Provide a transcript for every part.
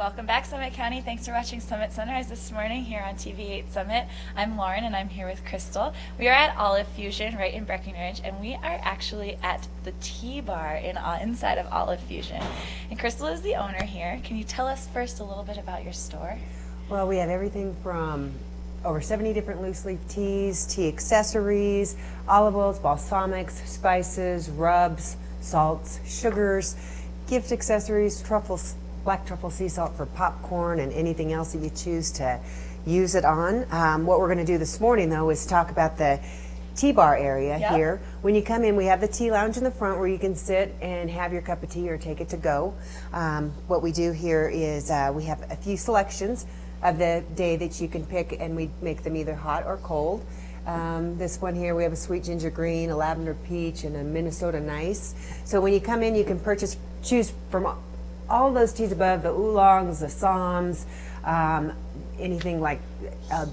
Welcome back, Summit County. Thanks for watching Summit Sunrise this morning here on TV8 Summit. I'm Lauren and I'm here with Crystal. We are at Olive Fusion right in Breckenridge and we are actually at the Tea Bar in, inside of Olive Fusion. And Crystal is the owner here. Can you tell us first a little bit about your store? Well, we have everything from over 70 different loose leaf teas, tea accessories, olive oils, balsamics, spices, rubs, salts, sugars, gift accessories, truffles, black truffle sea salt for popcorn and anything else that you choose to use it on. Um, what we're going to do this morning, though, is talk about the tea bar area Yep. here. When you come in, we have the tea lounge in the front where you can sit and have your cup of tea or take it to go. Um, what we do here is uh, we have a few selections of the day that you can pick, and we make them either hot or cold. Um, this one here, we have a sweet ginger green, a lavender peach, and a Minnesota nice. So when you come in, you can purchase, choose from all those teas above, the oolongs, the soms, um, anything like uh,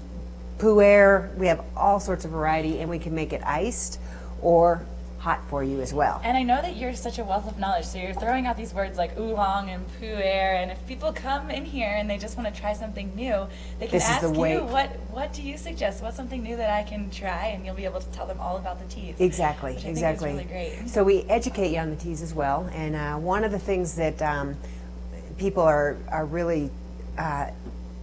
pu'er. We have all sorts of variety, and we can make it iced or hot for you as well. And I know that you're such a wealth of knowledge, so you're throwing out these words like oolong and pu'er, and if people come in here and they just want to try something new, they can This ask the way- you, what, what do you suggest? What's something new that I can try? And you'll be able to tell them all about the teas. Exactly, Which I think is exactly. really great. So we educate you on the teas as well, and uh, one of the things that um, people are are really uh,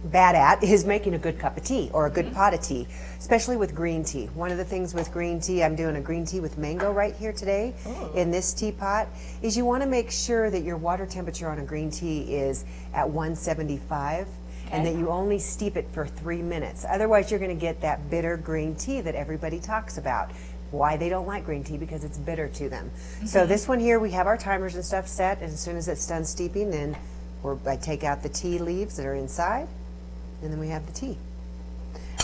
bad at is making a good cup of tea or a good Mm-hmm. pot of tea, especially with green tea. One of the things with green tea, I'm doing a green tea with mango right here today in this teapot, is you want to make sure that your water temperature on a green tea is at 175 and that you only steep it for three minutes. Otherwise, you're going to get that bitter green tea that everybody talks about. Why they don't like green tea because it's bitter to them. So this one here, we have our timers and stuff set, and as soon as it's done steeping, then we're, I take out the tea leaves that are inside, and then we have the tea.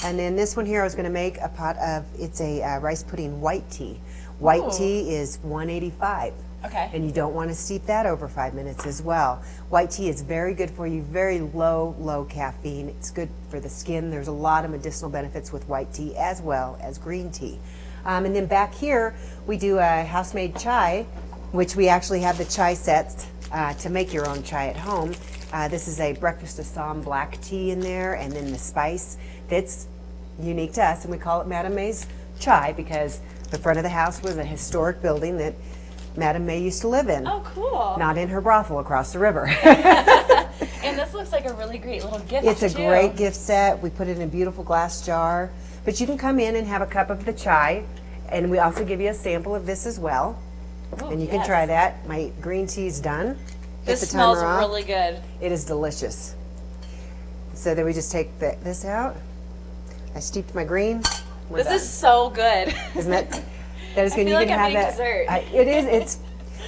And then this one here, I was going to make a pot of. It's a uh, rice pudding white tea. White Ooh. tea is 185. Okay. And you don't want to steep that over five minutes as well. White tea is very good for you, very low, low caffeine. It's good for the skin. There's a lot of medicinal benefits with white tea as well as green tea. Um, and then back here, we do a house-made chai, which we actually have the chai sets uh, to make your own chai at home. Uh, this is a breakfast Assam black tea in there, and then the spice that's unique to us, and we call it Madame May's chai because the front of the house was a historic building that Madame May used to live in. Oh, cool. Not in her brothel across the river. And this looks like a really great little gift. it's a too. great gift set. We put it in a beautiful glass jar. But you can come in and have a cup of the chai, and we also give you a sample of this as well. Ooh, and you can try that. My green tea's done. Get This smells off. really good. It is delicious. So then we just take the, this out. I steeped my green. We're This done. is so good. Isn't that? That is I good. you like can I'm have that. dessert. I, it is. It's.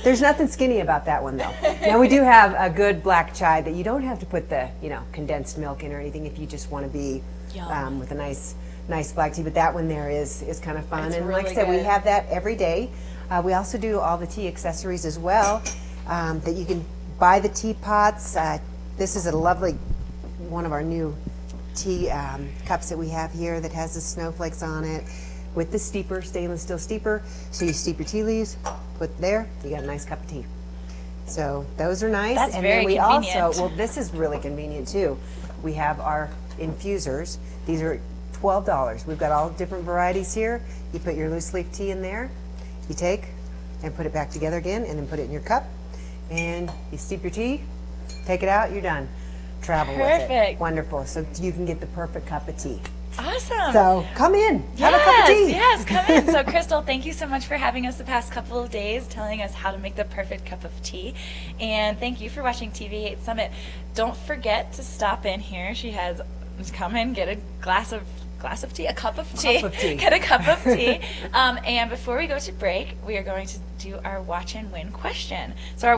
There's nothing skinny about that one though. now we do have a good black chai that you don't have to put the you know condensed milk in or anything if you just want to be um, with a nice nice black tea. But that one there is is kind of fun. It's and like I really said, we have that every day. Uh, we also do all the tea accessories as well um, that you can buy the teapots. Uh, this is a lovely one of our new tea um, cups that we have here that has the snowflakes on it with the steeper, stainless steel steeper. So you steep your tea leaves, put there, you got a nice cup of tea. So those are nice. That's and very then we convenient. also, well, this is really convenient too. We have our infusers. These are $12. We've got all different varieties here. You put your loose leaf tea in there, you take and put it back together again, and then put it in your cup, and you steep your tea, take it out, you're done. Travel with it. Perfect. Wonderful. So you can get the perfect cup of tea. Awesome. So come in, have a cup of tea. yes, come in. So, Crystal, thank you so much for having us the past couple of days, telling us how to make the perfect cup of tea. And thank you for watching TV8 Summit. Don't forget to stop in here. She has come in, get a glass of glass of tea, a cup of tea, of tea. get a cup of tea. um, and before we go to break, we are going to do our watch and win question. So, our